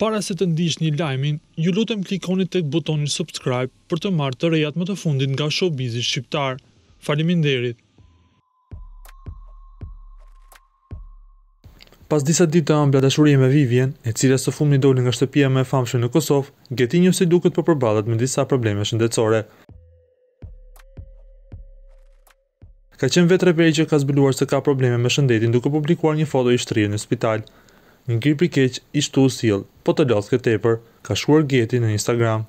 Para se të ndiqni lajmin, ju lutem klikoni tek butoni subscribe për të marrë të rejat më të fundit nga showbizi shqiptar. Faleminderit! Pas disa ditë të ambla dashurie me Vivien, e cila së fundmi doli nga shtëpia më e famshme në Kosovë, Getinjo si duket po përballet me disa probleme shëndetësore. Ka qenë vetë reperi që ka zbuluar se ka probleme me shëndetin duke publikuar një foto i shtrirë në spital. Një grip i keq ishte tu u sill, po të lodhke tepër, ka shkruar Geti në Instagram.